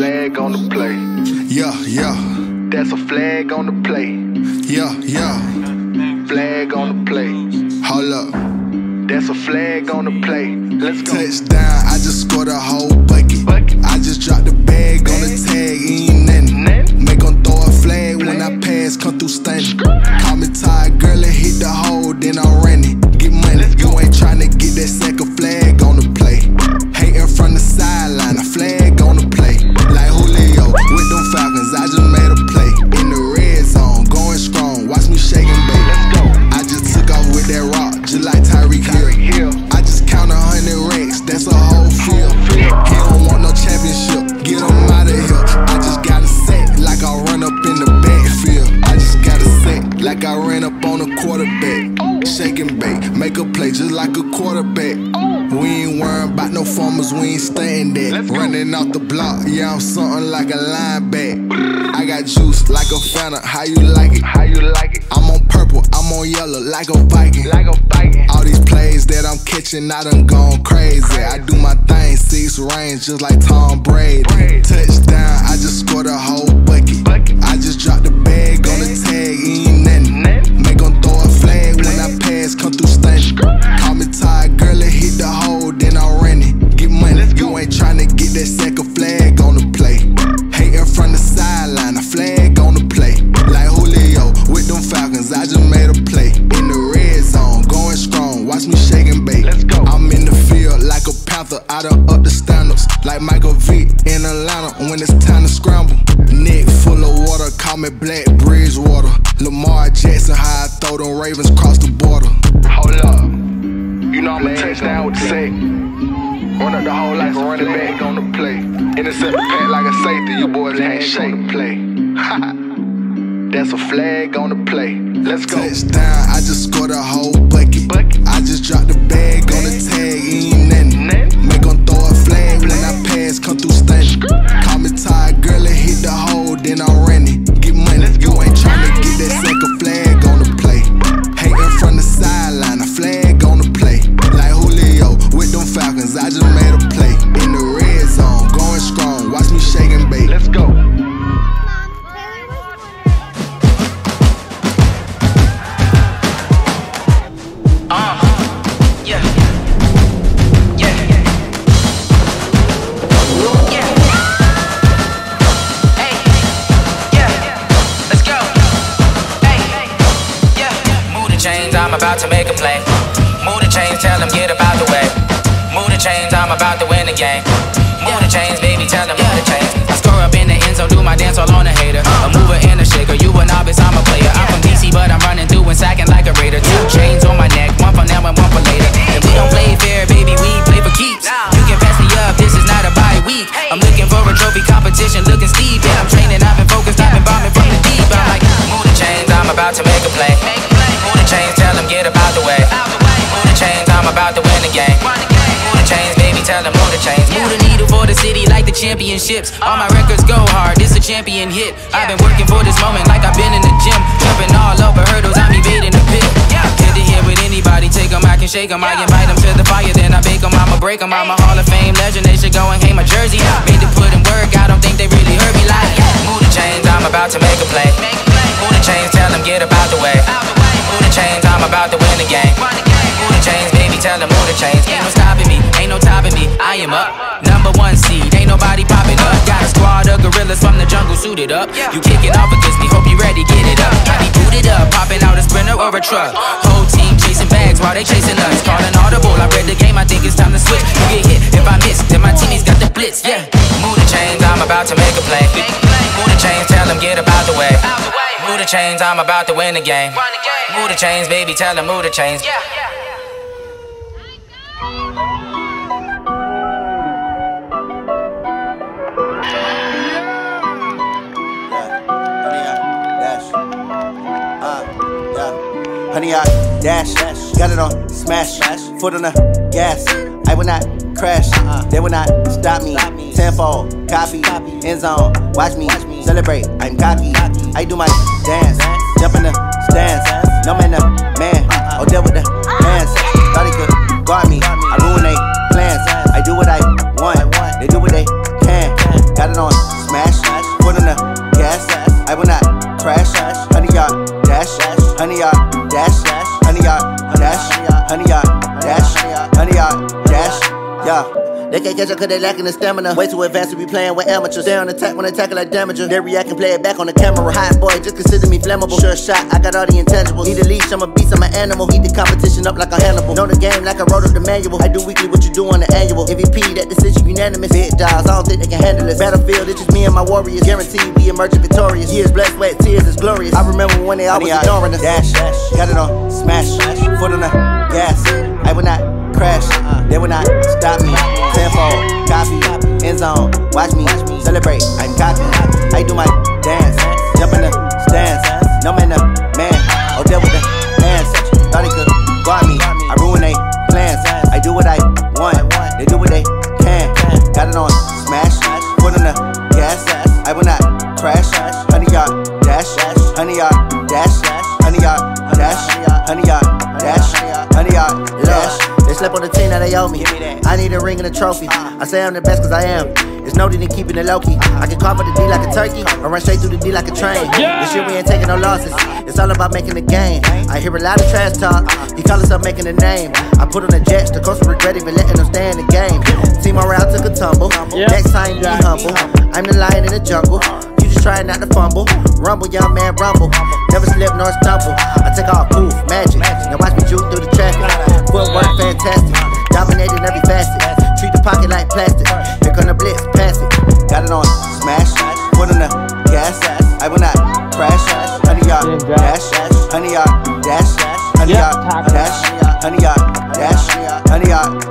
flag on the play. Yeah, yeah, That's a flag on the play. yeah, yeah. Flag on the play. Hold up. That's a flag on the play. Let's go. Touchdown, I just scored a whole like a quarterback. We ain't worrying about no farmers, we ain't staying there. Running off the block, yeah, I'm something like a linebacker. I got juice like a Fanta, how you like it? How you like it? I'm on purple, I'm on yellow, like a Viking. Like a Viking. All these plays that I'm catching, I done gone crazy. I do my thing, six range, just like Tom Brady. Touchdown, I just scored a whole bucket. I just dropped the bag on the tag, ain't nothing. Make 'em when I pass, come through stunning. Call me tired, girl, and hit the hole, then I'm it. Get money, you ain't tryna get that second flag on the play. Hating from the sideline, a flag on the play. Like Julio with them Falcons, I just made a play. In the red zone, going strong, watch me shaking bait. Let's. I'm in the field like a panther, I done up the standards. Like Michael Vick in Atlanta when it's time to scramble. Neck full of water, call me Black Bridgewater. Lamar Jackson, how I throw them Ravens cross the border. Hold up. You know I'm a touchdown with the sack. Run up the whole like a running back on the play. Intercept the pack like a safety. You boys can't shake the play. That's a flag on the play. Let's go. Touchdown, I just scored a whole bucket. Bucket. I just dropped the bag on the tag, ain't nothing. Nothing. Make 'em throw a flag when I pass, come through stunning. Call me tired, girl, and hit the hole, then I'm I'm about to make a play. Move the chains, tell them get about the way. Move the chains, I'm about to win the game. Move the chains, baby, tell them move the chains. I score up in the end zone, do my dance all on championships. All my records go hard, this a champion hit. I've been working for this moment like I've been in the gym. Jumping all over hurdles, I'm evading the pit. Get to here with anybody, take 'em, I can shake 'em. I invite 'em to the fire, then I bake 'em. I'ma break 'em. I'm a Hall of Fame legend, they should go and hang my jersey. Made to put in work, I don't think they really heard me like. Move the chains, I'm about to make a play. Move the chains, tell them get about the way. Move the chains, I'm about to win the game. Move the chains, baby, tell them move the chains. Ain't no stopping me, ain't no topping me. I am up, uh-huh. number one seed, ain't nobody popping up. Got a squad of gorillas from the jungle suited up. You kicking off against me, hope you ready, get it up. I be booted up, popping out a sprinter or a truck. Whole team chasing bags while they chasing us. Calling audible, I read the game, I think it's time to switch. You get hit if I miss, then my teammates got the blitz. Yeah, move the chains, I'm about to make a play. Move the chains, tell them get about the way. Move the chains, I'm about to win the game. Move the chains, baby, tell them move the chains. Honey, I dash, got it on smash, foot on the gas. I will not crash, they will not stop me. Tenfold, copy, end zone, watch me. Celebrate. I'm cocky, I do my dance, jump in the stands. No man, the man, oh deal with the dash, honey I dash, honey I dash, yeah. They can't catch up cause they lacking the stamina. Way too advanced to be playing with amateurs. They on attack when they tackle like damager. They react and play it back on the camera. Hot boy, just consider me flammable. Sure shot, I got all the intangibles. Need a leash, I'm a beast, I'm an animal. Heat the competition up like a Hannibal. Know the game like I wrote up the manual. I do weekly what you do on the annual. MVP, that decision unanimous. Big dies, I don't think they can handle it. Battlefield, it's just me and my warriors. Guaranteed we emerge victorious. Years, blood, sweat, tears, is glorious. I remember when they always ignoring us. Dash, dash, got it on, smash. smash foot on the gas. I will not crash, they will not stop me. Tenfold, copy, end zone, watch me celebrate. I'm cocky, I do my dance, jump in the stands. No man, oh, the man, oh there with the hands. Thought they could guard me, I ruin they plans. I do what I want, they do what they can. Got it on smash, foot on the gas. I will not crash, honey yard dash, honey yard dash, honey yard dash, honey yard dash, honey yard dash. They slept on the team that they owe me. I need a ring and a trophy. I say I'm the best cause I am. It's no need in keeping it low key. I can carve for the D like a turkey, or run straight through the D like a train. This shit we ain't taking no losses. It's all about making the game. I hear a lot of trash talk. He call himself making a name. I put on the jets, the coach regret even letting them stay in the game. Team morale took a tumble. Next time be humble. I'm the lion in the jungle. Trying not to fumble. Rumble, young man, rumble. Never slip nor stumble. I take off, poof, magic. Now watch me juke through the traffic. Footwork fantastic. Dominating every facet. Treat the pocket like plastic. Here come the blitz, pass it. Got it on, smash. Foot on the gas. I will not crash. Honey yard dash. Honey yard dash. Honey yard dash. Honey yard dash. Honey yard dash.